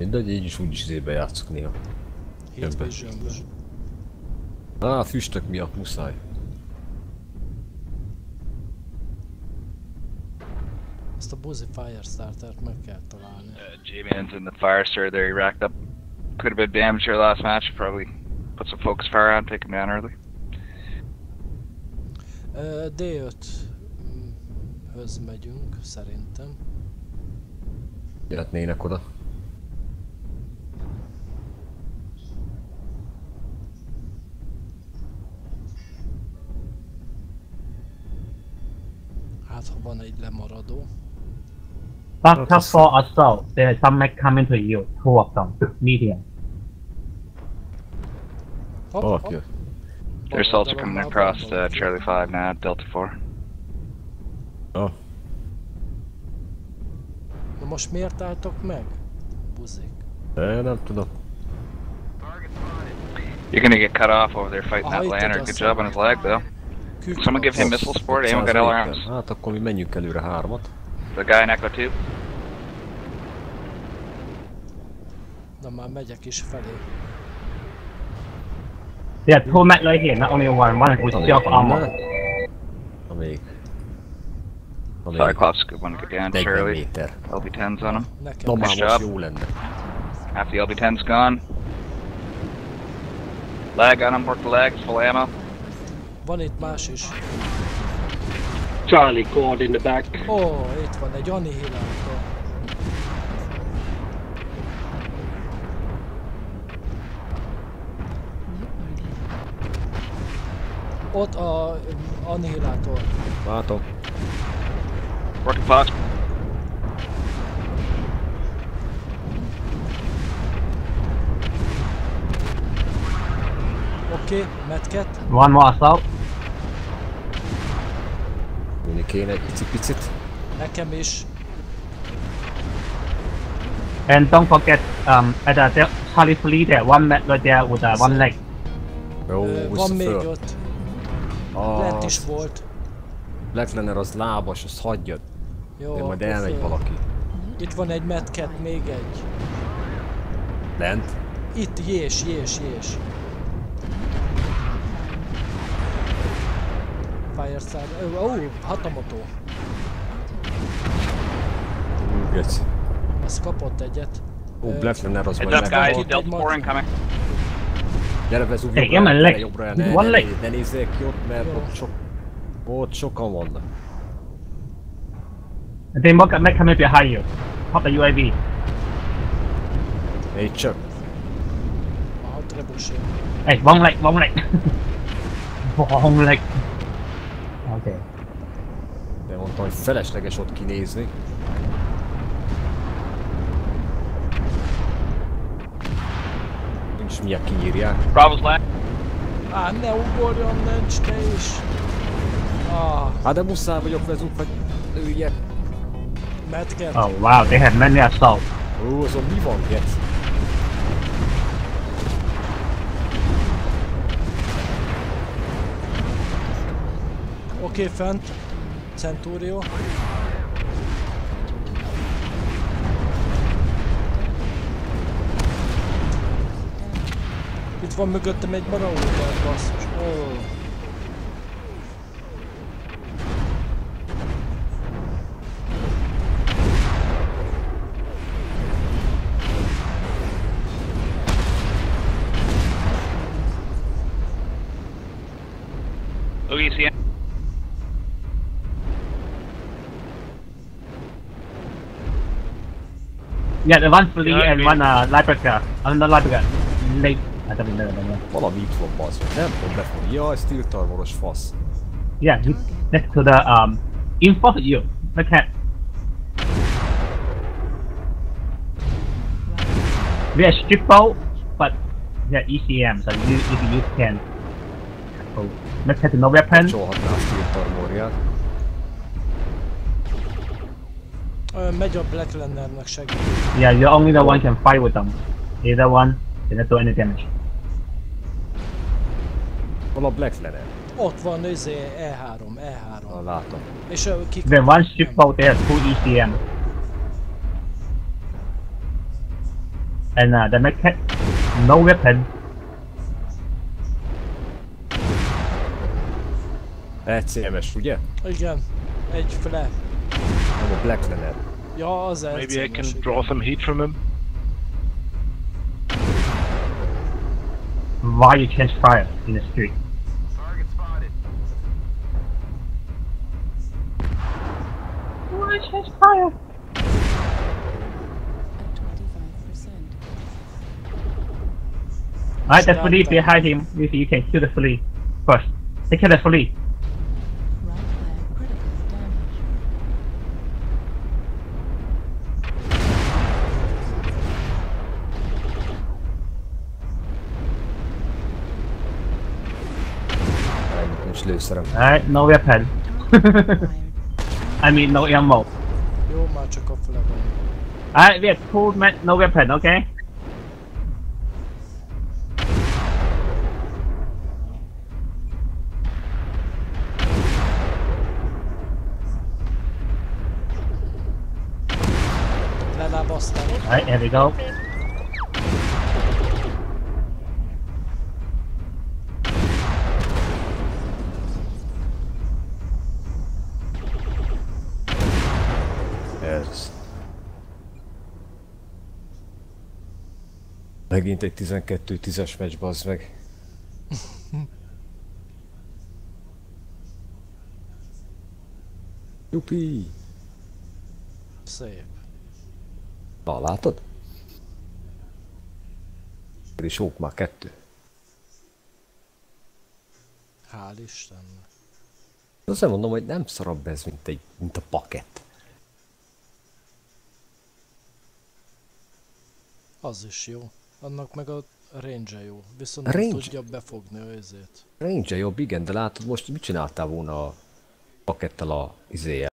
Mindegy, így is úgy is izébe játszok néha. Visionben. Á, a füstök miatt muszáj. Ezt a buzi Firestartert meg kell találni. Uh, Jamian's in the fire sir there. He racked up quite a bit of damage there last match. Probably put some focus fire on, take him down early. Ö, D5 mm, höz megyünk, szerintem. Jöhetnének oda. Hát, ha van egy lemaradó. Factor for assault. There's some mech coming to you. Two of them. Medium. Hopp, Oh, hopp. jött. Their assaults are coming across uh, Charlie 5 now, Delta 4. Ah, Na most miért álltok meg? Buzik. de nem tudom. You're gonna get cut off over there fighting Oh, that he lander. did Good job on his leg, though. Kük Someone give him missile support. Anyone got LRMs? Hát akkor mi menjünk előre hármat. The guy in Echo 2. Na már megyek is felé. There are two mech right here, not only one. One with self armor. Na még. Na még. Cyclops could want to get down 40 Charlie. LB10's on him. Nekem Nice job. jó lenne. Half the LB10's gone. Lag on him, work the legs, full ammo. Van itt más is. Charlie caught in the back. Ó, itt van egy annihilátor. Ott a um, annihilátor. Látom. Working Fox. Oké, okay, medket. One more assault. Kéne egy picit. Nekem is. And don't forget, um, at the there- Charlie 3 there, one mech right there with uh, one leg. Jó, Ö, van még föl. ott. Lent is volt. Black Runner az lábas, azt hagyjad. Jó, De majd elmegy föl. valaki. Itt van egy medket, még egy. Lent. Itt, jés, jés, jés. Fireside. Ó, oh, hatamotó. Geci. Az kapott egyet. Ó, Ö, Black Runner az Heads majd up, meg. guys. Itt Delta egy 4 mag- incoming. Gyere, Hey, jobbra, I'm a el, leg. jobbra, ne, ne, leg. ne nézzék ki ott, mert Jó. ott, sok, ott sokan vannak. And then more mech coming behind you. Pop the UAV. Egy csak. A trebuchet. Hey, one leg, one leg. one leg. Okay. De mondtam, hogy felesleges ott kinézni. Nincs miért kiírják. Bravo's left. Á, ne ugorjon, nincs te is. Ah, Hát de muszáj vagyok vezuk, vagy lőjek. medket. Oh wow, they have many assault. Ó, azon mi van, gec? Oké, fent. Centurio. Itt van mögöttem egy marauder, basszus. Oh. Louisiana. Yeah, the one flea Yeah, and I one uh, linebacker. I'm not linebacker. Leg. I don't know. I don't know. Valami itt van, bazd meg. Nem tudom befogni. Jaj, Steel Tarmoros fasz. Yeah, next to the um, in front of you. Look at. We are strip out, but yeah, ECM, so you if you can. Oh, let's have no weapon. Csolhatná a Steel Tarmorját. Ö, Megy a Black Landernek segít. Yeah, you're only the one can fight with them. Either one cannot do any damage. Hol a Black Runner? Ott van, izé, E3, E3. látom. És ö, kik... Then one strip out there, two ECM. and uh, the mechanic, no weapon. ECMS, ugye? Igen. Egy fle. Nem a Black Leonard. Ja, Maybe I can igen. draw some heat from him. Why you change fire in the street? Why change fire? Alright, the flea behind him. You, you can kill the flea first. Take care of the flea. Slusa dem. Nej, no weapon. I mean no ammo. Jo, man check off level. Nej, vet. Cool, men no weapon, okej? Okay? Alright, here we go. Megint egy 12-10-es meccs, bazd meg. Jupi! Szép. Na, látod? És ók már kettő. Hál' Istennek. Azt nem mondom, hogy nem szarabb ez, mint, egy, mint a paket. Az is jó. Annak meg a range jó. Viszont A range? tudja befogni a izét. Range jobb, igen, de látod most mit csináltál volna a pakettel a izéje?